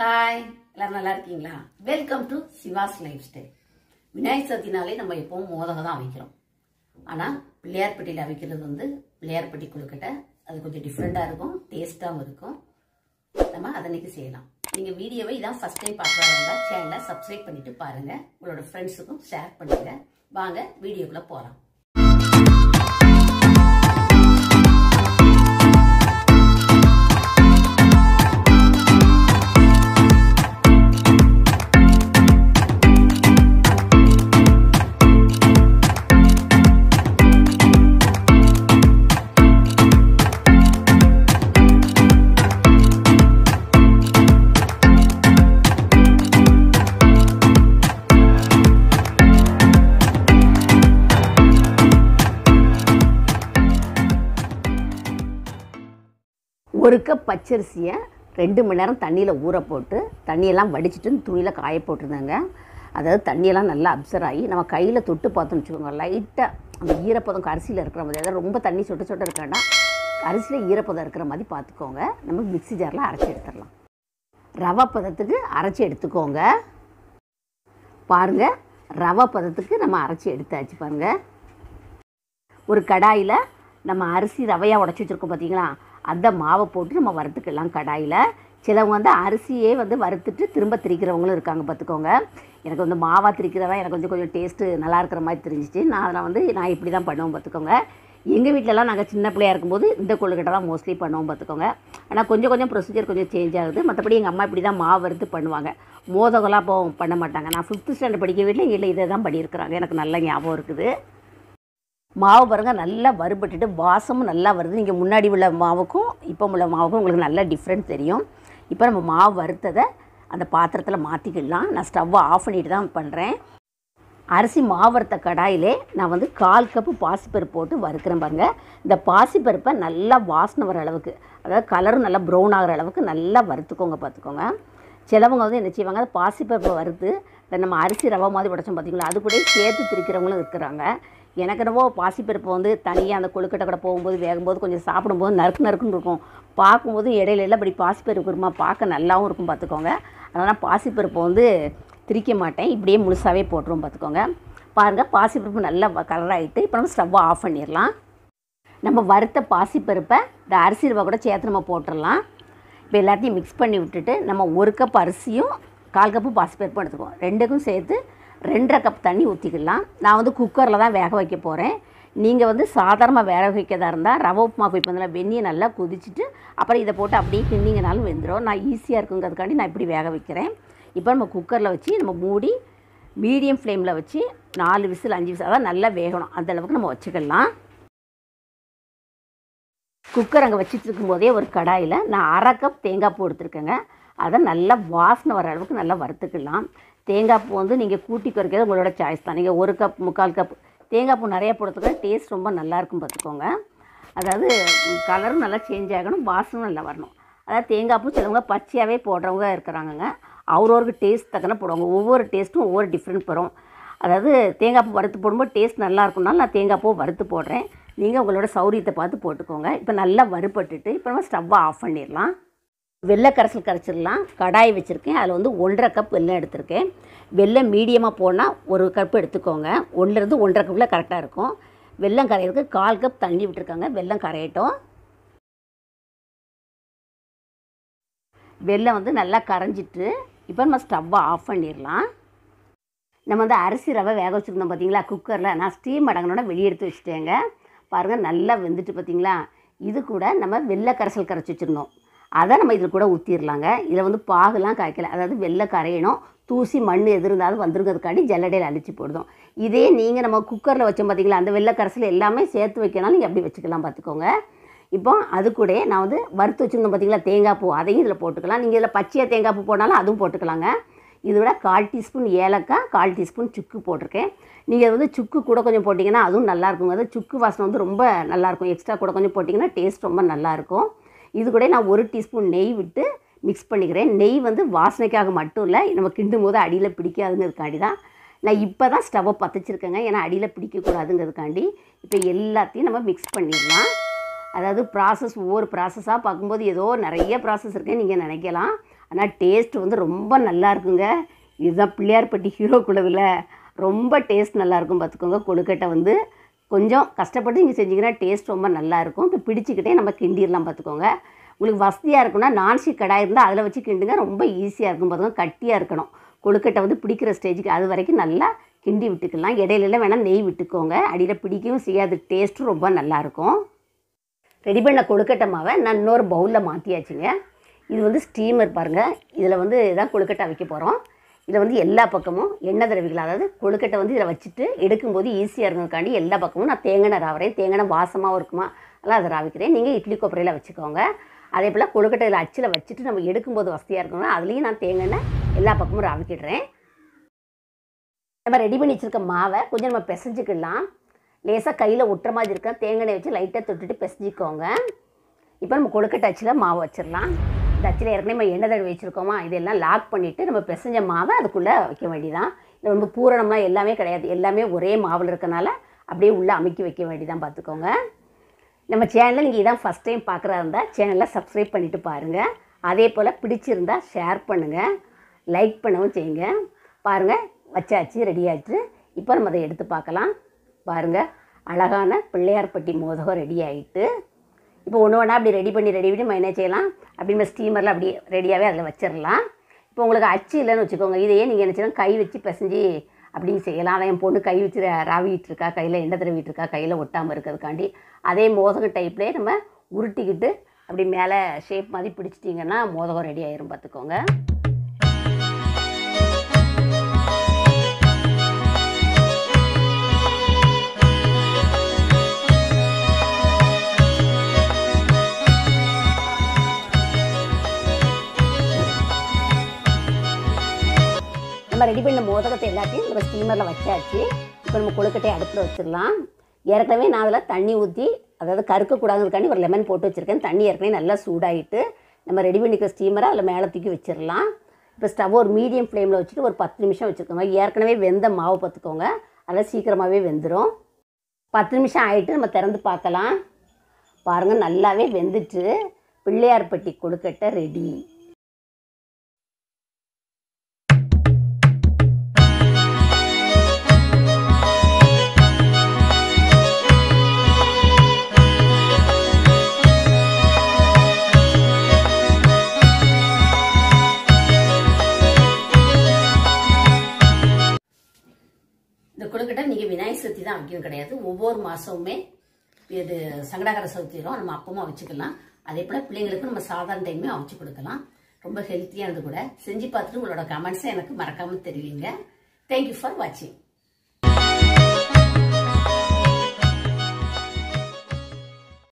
Hi எல்லாரும் நல்லா இருக்கீங்களா? Welcome to Siva's life style Vinayagar சதுர்த்தினாலே நம்ம எப்பவும் மோதகம் தான் அவிக்கிறோம். ஆனால் பிள்ளையார்பட்டியில் அவைக்கிறது வந்து பிள்ளையார்பட்டி கொழுக்கட்டை. அது கொஞ்சம் டிஃப்ரெண்ட்டாக இருக்கும் டேஸ்ட்டாகவும் இருக்கும். நம்ம அதன்னைக்கு செய்யலாம். நீங்கள் வீடியோவை இதான் ஃபஸ்ட் டைம் பார்க்குறவங்க சேனலை சப்ஸ்கிரைப் பண்ணிட்டு பாருங்கள் உங்களோட ஃப்ரெண்ட்ஸுக்கும் ஷேர் பண்ணுங்கள் வாங்க வீடியோக்குள்ளே போகலாம் ஒரு கப் பச்சரிசியை ரெண்டு மணி நேரம் தண்ணியில் ஊற போட்டு தண்ணியெல்லாம் வடிச்சிட்டு துணியில் காய போட்டிருந்தாங்க. அதாவது தண்ணியெல்லாம் நல்லா அப்சர் ஆகி நம்ம கையில் தொட்டு பார்த்தோம்னு வச்சுக்கோங்க லைட்டாக அந்த ஈரப்பதம் அரிசியில் இருக்கிற மாதிரி. அதாவது ரொம்ப தண்ணி சொட்ட சொட்ட இருக்காண்டா அரிசியில் ஈரப்பதம் இருக்கிற மாதிரி பார்த்துக்கோங்க. நம்ம மிக்சி ஜாரில் அரைச்சி எடுத்துடலாம். ரவா பதத்துக்கு அரைச்சி எடுத்துக்கோங்க. பாருங்கள் ரவை பதத்துக்கு நம்ம அரைச்சி எடுத்தாச்சு பாருங்கள் ஒரு கடாயில் நம்ம அரிசி ரவையாக உடச்சி வச்சுருக்கோம் பார்த்தீங்களா அந்த மாவை போட்டு நம்ம வறுத்துக்கலாம் கடாயில். சிலவங்க வந்து அரிசியே வந்து வறுத்துட்டு திரும்ப திரிக்கிறவங்களும் இருக்காங்க பார்த்துக்கோங்க எனக்கு வந்து மாவாக திரிக்கிறதா எனக்கு வந்து கொஞ்சம் டேஸ்ட்டு நல்லா இருக்கிற மாதிரி தெரிஞ்சிச்சு. நான் அதெல்லாம் வந்து நான் இப்படி தான் பண்ணுவோம் பார்த்துக்கோங்க எங்கள் வீட்டிலலாம் நாங்கள் சின்ன பிள்ளையா இருக்கும்போது இந்த கொழுக்கட்டை தான் மோஸ்ட்லி பண்ணுவோம் பார்த்துக்கோங்க ஆனால் கொஞ்சம் கொஞ்சம் ப்ரொசீஜர் கொஞ்சம் சேஞ்ச் ஆகுது. மற்றபடி எங்கள் அம்மா இப்படி தான் மாவு வறுத்து பண்ணுவாங்க. மோதகம்லாம் அப்போ பண்ண மாட்டாங்க. நான் ஃபிஃப்த்து ஸ்டாண்டர்ட் படிக்க வீட்டில் இல்லை இதை தான் பண்ணியிருக்கிறாங்க. எனக்கு நல்ல ஞாபகம் இருக்குது. மாவு பாருங்கள் நல்லா வறுபட்டுட்டு வாசமும் நல்லா வருது. நீங்கள் முன்னாடி உள்ள மாவுக்கும் இப்போ உள்ள மாவுக்கும் உங்களுக்கு நல்ல டிஃப்ரெண்ட் தெரியும். இப்போ நம்ம மாவு வறுத்ததை அந்த பாத்திரத்தில் மாற்றிக்கிடலாம் நான் ஸ்டவ்வை ஆஃப் பண்ணிட்டு தான் பண்ணுறேன் அரிசி மாவு வறுத்த கடாயிலே நான் வந்து கால் கப்பு பாசிப்பருப்பு போட்டு வறுக்கிறேன் பாருங்கள் இந்த பாசிப்பருப்பை நல்லா வாசனை வர அளவுக்கு அதாவது கலரும் நல்லா ப்ரௌன் ஆகிற அளவுக்கு நல்லா வறுத்துக்கோங்க பார்த்துக்கோங்க. சிலவங்க வந்து என்ன செய்வாங்க அது பாசிப்பருப்பை வறுத்து இந்த நம்ம அரிசி ரவை மாதிரி உடச்சோம் பார்த்தீங்களா அது கூட சேர்த்து திரிக்கிறவங்களும் இருக்கிறாங்க. எனக்கு என்னவோ பாசிப்பருப்பு வந்து தனியாக அந்த கொழுக்கட்டை கூட போகும்போது வேகும்போது கொஞ்சம் சாப்பிடும்போது நறுக்கு நறுக்குன்னு இருக்கும். பார்க்கும்போது இடையில எல்லாம் இப்படி பாசிப்பருப்பு இருக்குமா பார்க்க நல்லாவும் இருக்கும் பார்த்துக்கோங்க. அதனால் பாசிப்பருப்பை வந்து திரிக்க மாட்டேன். இப்படியே முழுசாகவே போட்டுருவோம் பார்த்துக்கோங்க. பாருங்கள் பாசிப்பருப்பு நல்லா கலர் ஆகிட்டு இப்போ நம்ம ஸ்டவ்வை ஆஃப் பண்ணிடலாம். நம்ம வறுத்த பாசிப்பருப்பை இந்த அரிசி ரூபா கூட சேர்த்து நம்ம போட்டுடலாம். இப்போ எல்லாத்தையும் மிக்ஸ் பண்ணி விட்டுட்டு நம்ம ஒரு கப் அரிசியும் கால் கப்பு பாசிப்பருப்பும் எடுத்துக்குவோம். ரெண்டுக்கும் சேர்த்து ரெண்டரை கப் தண்ணி ஊற்றிக்கலாம் நான் வந்து குக்கரில் தான் வேக வைக்க போகிறேன் நீங்கள் வந்து சாதாரணமாக வேக வைக்கிறதா இருந்தால் ரவை உப்புமா போய் வெந்நியை நல்லா கொதிச்சுட்டு அப்புறம் இதை போட்டு அப்படியே கிண்டிங்கனாலும் வெந்துடும் நான் ஈஸியாக இருக்குங்கிறதுக்காண்டி நான் இப்படி வேக வைக்கிறேன். இப்போ நம்ம குக்கரில் வச்சு நம்ம மூடி மீடியம் ஃப்ளேமில் வச்சு நாலு விசில் அஞ்சு விசில் அதான் நல்லா வேகணும். அந்த அளவுக்கு நம்ம வச்சுக்கலாம். குக்கர் அங்கே வச்சுட்டு இருக்கும்போதே ஒரு கடாயில் நான் அரை கப் தேங்காய் பூ எடுத்துருக்கேங்க. அதை நல்லா வாசனை வர அளவுக்கு நல்லா வறுத்துக்கலாம். தேங்காய் பூ வந்து நீங்கள் கூட்டி குறைக்கிறது உங்களோட சாய்ஸ் தான். நீங்கள் ஒரு கப் முக்கால் கப் தேங்காய் பூ நிறைய போடுறதுக்கு டேஸ்ட் ரொம்ப நல்லாயிருக்கும் பார்த்துக்கோங்க. அதாவது கலரும் நல்லா சேஞ்ச் ஆகணும் வாசனும் நல்லா வரணும். அதாவது தேங்காய் பூ சிலவங்க பச்சையாகவே போடுறவங்க இருக்கிறாங்கங்க. அவரவருக்கு டேஸ்ட் தக்கன போடுவாங்க. ஒவ்வொரு டேஸ்ட்டும் ஒவ்வொரு டிஃப்ரெண்ட் வரும். அதாவது தேங்காய் பூ வறுத்து போடும்போது டேஸ்ட் நல்லா இருக்கும்னால நான் தேங்காய் பூ வறுத்து போடுறேன். நீங்கள் உங்களோட சௌரியத்தை பார்த்து போட்டுக்கோங்க. இப்போ நல்லா வறுபட்டுட்டு இப்போ நம்ம ஸ்டவ்வை ஆஃப் பண்ணிடலாம். வெள்ளை கரைசல் கரைச்சிடலாம். கடாய் வச்சுருக்கேன். அதில் வந்து ஒன்றரை கப் வெள்ளம் எடுத்திருக்கேன். வெள்ளம் மீடியமாக போனால் ஒரு கப் எடுத்துக்கோங்க. ஒன்றுலேருந்து ஒன்றரை கப்பில் கரெக்டாக இருக்கும். வெள்ளம் கரையிறதுக்கு கால் கப் தண்ணி விட்டுருக்காங்க. வெள்ளம் கரையட்டும். வெள்ளம் வந்து நல்லா கரைஞ்சிட்டு இப்போ நம்ம ஸ்டவ்வை ஆஃப் பண்ணிடலாம். நம்ம வந்து அரிசி ரவை வேக வச்சுருந்தோம் பார்த்தீங்களா? குக்கரில். நான் ஸ்டீம் அடங்கினோட வெளியே எடுத்து வச்சுட்டேங்க. பாருங்கள் நல்லா வெந்துட்டு பார்த்தீங்களா? இது கூட நம்ம வெள்ளை கரைசல் கரைச்சி வச்சுருந்தோம். அதை நம்ம இதில் கூட ஊற்றிடலாங்க இதில் வந்து பாகுலாம் காய்க்கல. அதாவது வெள்ளை கரையணும். தூசி மண் எது இருந்தாலும் வந்துருக்கிறதுக்காண்டி ஜல்லடையில் அடித்து போடுதோம் இதே நீங்கள் நம்ம குக்கரில் வச்சோம் பார்த்தீங்களா அந்த வெள்ளை கரைசல் எல்லாமே சேர்த்து வைக்கனாலும் நீங்கள் அப்படி வச்சுக்கலாம் பார்த்துக்கோங்க இப்போ அது கூட நான் வந்து வறுத்து வச்சுருந்தோம் பார்த்தீங்களா தேங்காய் பூ. அதையும் இதில் போட்டுக்கலாம். நீங்கள் இதில் பச்சையாக தேங்காய் பூ போனாலும் அதுவும் போட்டுக்கலாங்க. இதை விட கால் டீஸ்பூன் ஏலக்காய் கால் டீஸ்பூன் சுக்கு போட்டிருக்கேன். நீங்கள் வந்து சுக்கு கூட கொஞ்சம் போட்டிங்கன்னா அதுவும் நல்லாயிருக்குங்க அது சுக்கு வாசனை வந்து ரொம்ப நல்லாயிருக்கும் எக்ஸ்ட்ரா கூட கொஞ்சம் போட்டிங்கன்னா டேஸ்ட் ரொம்ப நல்லாயிருக்கும் இது கூட நான் ஒரு டீஸ்பூன் நெய் விட்டு மிக்ஸ் பண்ணிக்கிறேன். நெய் வந்து வாசனைக்காக மட்டும் இல்லை நம்ம கிண்டும் போது அடியில் பிடிக்காதுங்கிறதுக்காண்டி தான் நான் இப்போ தான் ஸ்டவ்வை பற்றிச்சிருக்கேங்க ஏன்னா அடியில் பிடிக்கக்கூடாதுங்கிறதுக்காண்டி இப்போ எல்லாத்தையும் நம்ம மிக்ஸ் பண்ணிடலாம். அதாவது ப்ராசஸ் ஒவ்வொரு ப்ராசஸாக பார்க்கும்போது ஏதோ நிறைய ப்ராசஸ் இருக்குன்னு நீங்கள் நினைக்கலாம். ஆனால் டேஸ்ட் வந்து ரொம்ப நல்லா இருக்குங்க. இதுதான் பிள்ளையார்பட்டி ஹீரோ குழுவில். ரொம்ப டேஸ்ட் நல்லாயிருக்கும் பார்த்துக்கோங்க கொழுக்கட்டை வந்து கொஞ்சம் கஷ்டப்பட்டு நீங்கள் செஞ்சிங்கன்னா டேஸ்ட் ரொம்ப நல்லாயிருக்கும். இப்போ பிடிச்சிக்கிட்டே நம்ம கிண்டிடலாம் பார்த்துக்கோங்க. உங்களுக்கு வசதியாக இருக்குன்னா நான்ஸ்டிக் கடாய் இருந்தால் அதில் வச்சு கிண்டுங்க. ரொம்ப ஈஸியாக இருக்கும் பாருங்கள் கட்டியாக இருக்கணும். கொழுக்கட்டை வந்து பிடிக்கிற ஸ்டேஜுக்கு அது வரைக்கும் நல்லா கிண்டி விட்டுக்கலாம். இடையிலலாம் வேணால் நெய் விட்டுக்கோங்க. அடியில் பிடிக்கவும் செய்யாது. டேஸ்ட்டும் ரொம்ப நல்லாயிருக்கும். ரெடி பண்ண கொழுக்கட்டை மாவை நான் இன்னொரு பவுலில் மாற்றியாச்சுங்க இது வந்து ஸ்டீமர் பாருங்கள் இதில் வந்து இதான் கொழுக்கட்டை வைக்க போகிறோம் இதில் வந்து எல்லா பக்கமும் எண்ணெய் தடவிக்கலாம். அதாவது கொழுக்கட்டை வந்து இதில் வச்சுட்டு எடுக்கும்போது ஈஸியாக இருக்கிறதுக்காண்டி எல்லா பக்கமும் நான் தேங்காய் ராவறேன். தேங்காய் வாசமாகவும் இருக்குமா? அதெல்லாம் அதை ராவிக்கிறேன். நீங்கள் இட்லி கொப்பரையில் வச்சுக்கோங்க. அதே போல் கொழுக்கட்டை இதில் அச்சில் வச்சுட்டு நம்ம எடுக்கும்போது வசதியாக இருக்கணும் அதுலேயும் நான் தேங்காய் எல்லா பக்கமும் ராவிக்கிடுறேன். நம்ம ரெடி பண்ணி வச்சுருக்க மாவை கொஞ்சம் நம்ம பிசைஞ்சிக்கலாம் லேசாக கையில் ஒட்டுற மாதிரி இருக்க? தேங்காய் வச்சு லைட்டாக தொட்டுட்டு பிசைஞ்சிக்கோங்க. இப்போ நம்ம கொழுக்கட்டை அச்சில் மாவு வச்சிடலாம். இந்த ஏற்கனவே நம்ம எண்ணெய் தடவை வச்சுருக்கோமா இதெல்லாம் லாக் பண்ணிவிட்டு நம்ம பிசைஞ்ச மாவை அதுக்குள்ளே வைக்க வேண்டியதான் இது ரொம்ப பூரணம்லாம் எல்லாமே கிடையாது. எல்லாமே ஒரே மாவில் இருக்கனால அப்படியே உள்ளே அமைக்கி வைக்க வேண்டியதான் பார்த்துக்கோங்க. நம்ம சேனலில் நீங்கள் இதான் ஃபஸ்ட் டைம் பார்க்குறா இருந்தால் சேனலில் சப்ஸ்கிரைப் பண்ணிவிட்டு பாருங்கள் அதே போல் பிடிச்சிருந்தால் ஷேர் பண்ணுங்கள் லைக் பண்ணவும் செய்யுங்க. பாருங்கள் வச்சாச்சு ரெடி ஆயிடுச்சு. இப்போ நம்ம அதை எடுத்து பார்க்கலாம். பாருங்கள் அழகான பிள்ளையார்பட்டி மோதகம் ரெடி ஆகிட்டு இப்போ ஒன்று ஒன்றா அப்படி ரெடி பண்ணி ரெடி பண்ணி நம்ம என்ன செய்யலாம்? அப்படி நம்ம ஸ்டீமரில் அப்படி ரெடியாகவே அதில் வச்சிடலாம் இப்போ உங்களுக்கு அச்சு இல்லைன்னு வச்சுக்கோங்க. இதையே நீங்கள் என்ன செய்யலாம்? கை வச்சு பிசைஞ்சு அப்படின்னு செய்யலாம். அதான் என் பொண்ணு கை வச்சு ராவிட்டு இருக்கா கையில் எண்ணெய் தடவிட்டு இருக்கா கையில் ஒட்டாமல் இருக்கிறதுக்காண்டி. அதே மோதகம் டைப்லேயே நம்ம உருட்டிக்கிட்டு அப்படி மேலே ஷேப் மாதிரி பிடிச்சிட்டிங்கன்னா மோதகம் ரெடி ஆயிரும் பார்த்துக்கோங்க. ரெடி பண்ண மோதகத்தை எல்லாத்தையும் நம்ம ஸ்டீமரில் வச்சாச்சு. இப்போ நம்ம கொழுக்கட்டையை அடுப்பில் வச்சிடலாம். ஏற்கனவே நான் அதில் தண்ணி ஊற்றி அதாவது கருக்கக்கூடாதுக்காண்டி ஒரு லெமன் போட்டு வச்சுருக்கேன். தண்ணி ஏற்கனவே நல்லா சூடாகிட்டு நம்ம ரெடி பண்ணிக்கிற ஸ்டீமரை அதில் மேலே தூக்கி வச்சிடலாம். இப்போ ஸ்டவ் ஒரு மீடியம் ஃப்ளேமில் வச்சுட்டு ஒரு பத்து நிமிஷம் வச்சுருக்கோங்க ஏற்கனவே வெந்த மாவு பார்த்துக்கோங்க. அதெல்லாம் சீக்கிரமாகவே வெந்துடும் பத்து நிமிஷம் ஆகிட்டு நம்ம திறந்து பார்க்கலாம். பாருங்கள் நல்லாவே வெந்துட்டு பிள்ளையார்பட்டி கொழுக்கட்டை ரெடி விநாயகர் கிடையாது. ஒவ்வொரு மாதமுமே இது சங்கடாகர சௌத்திரம் நம்ம அப்பமாக வச்சுக்கலாம். அதே போல் பிள்ளைங்களுக்கும் நம்ம சாதாரண டைமே அவிச்சு கொடுக்கலாம். ரொம்ப ஹெல்த்தியானது கூட செஞ்சு பார்த்துட்டு உங்களோட கமெண்ட்ஸை எனக்கு மறக்காமல் தெரிவிங்க. தேங்க்யூ ஃபார் வாட்சிங்